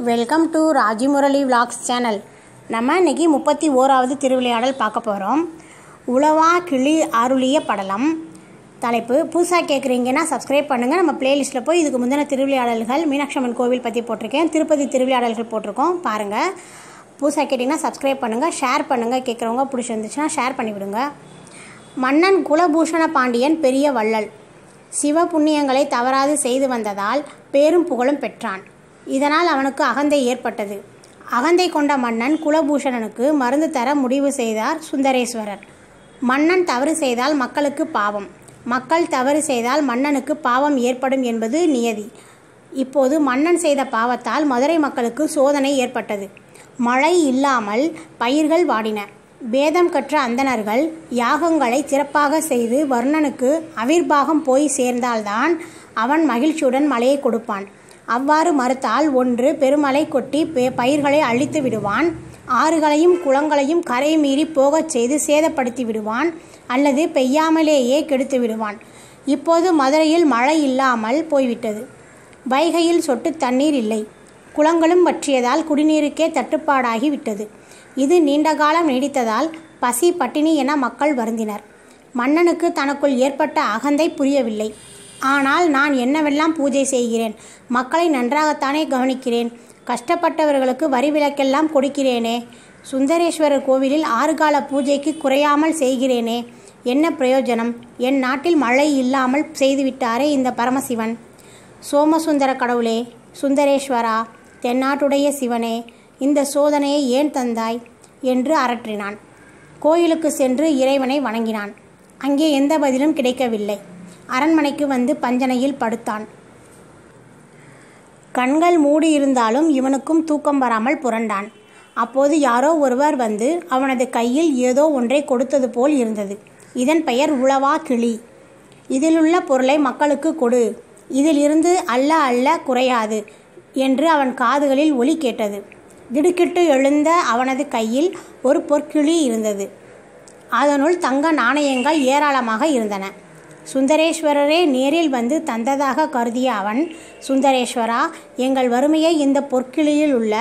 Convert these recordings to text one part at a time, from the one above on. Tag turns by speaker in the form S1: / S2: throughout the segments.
S1: Welcome to Rajimurali vlogs channel நம்ம இன்றைக்கி முப்பத்தி ஓராவது திருவிளையாடல் பார்க்க போகிறோம் உளவா கிளி அருளிய படலம். தலைப்பு புதுசாக கேட்குறீங்கன்னா சப்ஸ்கிரைப் பண்ணுங்கள் நம்ம பிளேலிஸ்ட்டில் போய் இதுக்கு முந்தின திருவிளையாடல்கள் மீனாட்சம்மன் கோவில் பற்றி போட்டிருக்கேன். திருப்பதி திருவிளையாடல்கள் போட்டிருக்கோம். பாருங்கள் புதுசாக கேட்டிங்கன்னா சப்ஸ்கிரைப் பண்ணுங்கள் ஷேர் பண்ணுங்கள் கேட்குறவங்க பிடிச்சிருந்துச்சுன்னா ஷேர் பண்ணிவிடுங்க. மன்னன் குலபூஷண பாண்டியன் பெரிய வள்ளல். சிவ புண்ணியங்களை தவறாது செய்து வந்ததால் பேரும் புகழும் பெற்றான். இதனால் அவனுக்கு அகந்தை ஏற்பட்டது. அகந்தை கொண்ட மன்னன் குலபூஷணனுக்கு மருந்து தர முடிவு செய்தார் சுந்தரேஸ்வரர். மன்னன் தவறு செய்தால் மக்களுக்கு பாவம். மக்கள் தவறு செய்தால் மன்னனுக்கு பாவம் ஏற்படும் என்பது நியதி. இப்போது மன்னன் செய்த பாவத்தால் மதுரை மக்களுக்கு சோதனை ஏற்பட்டது. மழை இல்லாமல் பயிர்கள் வாடின. வேதம் கற்ற அந்தணர்கள் யாகங்களை சிறப்பாக செய்து வர்ணனுக்கு அவிர்வாகம் போய் சேர்ந்தால்தான் அவன் மகிழ்ச்சியுடன் மழையை கொடுப்பான். அவ்வாறு மறுத்தால் ஒன்று பெருமழை கொட்டி பயிர்களை அழித்து விடுவான். ஆறுகளையும் குளங்களையும் கரை மீறி போகச் செய்து சேதப்படுத்தி விடுவான் அல்லது பெய்யாமலேயே கெடுத்து விடுவான். இப்போது மதுரையில் மழை இல்லாமல் போய்விட்டது. வைகையில் சொட்டு தண்ணீர் இல்லை. குளங்களும் வற்றியதால் குடிநீருக்கே தட்டுப்பாடாகி விட்டது. இது நீண்ட காலம் நீடித்ததால் பசி பட்டினி என மக்கள் வருந்தினர். மன்னனுக்கு தனக்குள் ஏற்பட்ட அகந்தை புரியவில்லை. ஆனால் நான் என்னவெல்லாம் பூஜை செய்கிறேன்? மக்களை நன்றாகத்தானே கவனிக்கிறேன். கஷ்டப்பட்டவர்களுக்கு வரி விலக்கெல்லாம் கொடுக்கிறேனே. சுந்தரேஸ்வரர் கோவிலில் ஆறு கால பூஜைக்கு குறையாமல் செய்கிறேனே. என்ன பிரயோஜனம்? என் நாட்டில் மழை இல்லாமல் செய்துவிட்டாரே இந்த பரமசிவன். சோமசுந்தர கடவுளே சுந்தரேஸ்வரா தென்னாட்டுடைய சிவனே இந்த சோதனையை ஏன் தந்தாய்? என்று அரற்றினான். கோயிலுக்கு சென்று இறைவனை வணங்கினான். அங்கே எந்த பதிலும் கிடைக்கவில்லை. அரண்மனைக்கு வந்து பஞ்சனையில் படுத்தான். கண்கள் மூடி இருந்தாலும் இவனுக்கும் தூக்கம் வராமல் புரண்டான். அப்போது யாரோ ஒருவர் வந்து அவனது கையில் ஏதோ ஒன்றை கொடுத்தது போல் இருந்தது. இதன் பெயர் உளவா கிளி. இதிலுள்ள பொருளை மக்களுக்கு கொடு. இதிலிருந்து அல்ல அல்ல குறையாது என்று அவன் காதுகளில் ஒலி கேட்டது. திடுக்கிட்டு எழுந்த அவனது கையில் ஒரு பொற்கிளி இருந்தது. அதனுள் தங்க நாணயங்கள் ஏராளமாக இருந்தன. சுந்தரேஸ்வரரே நேரில் வந்து தந்ததாக கருதிய அவன் சுந்தரேஸ்வரா எங்கள் வறுமையை இந்த பொற்கிளியில் உள்ள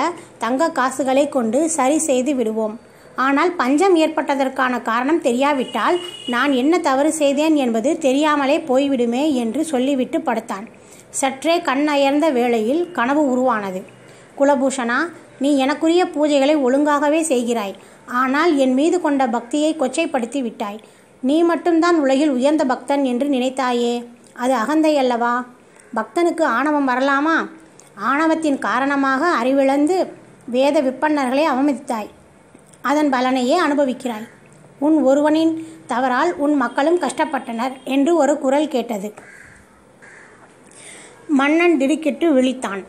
S1: தங்க காசுகளை கொண்டு சரி செய்து விடுவோம். ஆனால் பஞ்சம் ஏற்பட்டதற்கான காரணம் தெரியாவிட்டால் நான் என்ன தவறு செய்தேன் என்பது தெரியாமலே போய்விடுமே என்று சொல்லிவிட்டு படுத்தான். சற்றே கண் அயர்ந்த வேளையில் கனவு உருவானது. குலபூஷணா நீ எனக்குரிய பூஜைகளை ஒழுங்காகவே செய்கிறாய். ஆனால் என் மீது கொண்ட பக்தியை கொச்சைப்படுத்தி விட்டாய். நீ மட்டும்தான் உலகில் உயர்ந்த பக்தன் என்று நினைத்தாயே. அது அகந்தை அல்லவா பக்தனுக்கு ஆணவம் வரலாமா? ஆணவத்தின் காரணமாக அறிவிழந்து வேத விற்பன்னர்களை அவமதித்தாய். அதன் பலனையே அனுபவிக்கிறாய். உன் ஒருவனின் தவறால் உன் மக்களும் கஷ்டப்பட்டனர் என்று ஒரு குரல் கேட்டது. மன்னன் திடுக்கிட்டு விழித்தான்.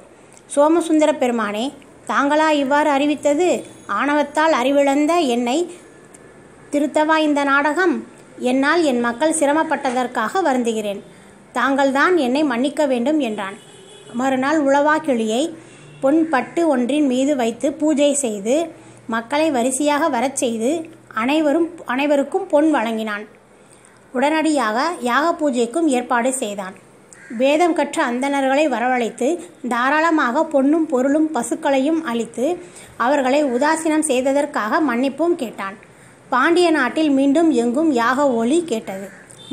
S1: சோமசுந்தர பெருமானே தாங்களா இவ்வாறு அறிவித்தது? ஆணவத்தால் அறிவிழந்த என்னை திருத்தவா இந்த நாடகம்? என்னால் என் மக்கள் சிரமப்பட்டதற்காக வருந்துகிறேன். தாங்கள்தான் என்னை மன்னிக்க வேண்டும் என்றான். மறுநாள் உளவா கிளியை பொன் பட்டு ஒன்றின் மீது வைத்து பூஜை செய்து மக்களை வரிசையாக வரச் செய்து அனைவரும் அனைவருக்கும் பொன் வழங்கினான். உடனடியாக யாக பூஜைக்கும் ஏற்பாடு செய்தான். வேதம் கற்ற அந்தணர்களை வரவழைத்து தாராளமாக பொன்னும் பொருளும் பசுக்களையும் அளித்து அவர்களை உதாசீனம் செய்ததற்காக மன்னிப்பும் கேட்டான். பாண்டிய நாட்டில் மீண்டும் எங்கும் யாக ஒளி கேட்டது.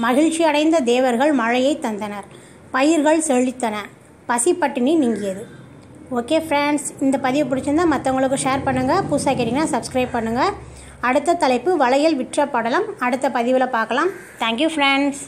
S1: மகிழ்ச்சி அடைந்த தேவர்கள் மழையை தந்தனர். பயிர்கள் செழித்தன. பசிப்பட்டினி நீங்கியது. ஓகே ஃப்ரெண்ட்ஸ் இந்த பதிவு பிடிச்சிருந்தா மற்றவங்களுக்கு ஷேர் பண்ணுங்கள் புதுசாக கேட்டிங்கன்னா சப்ஸ்கிரைப் பண்ணுங்கள் அடுத்த தலைப்பு வளையல் விற்ற படலம். அடுத்த பதிவில் பார்க்கலாம். Thank you friends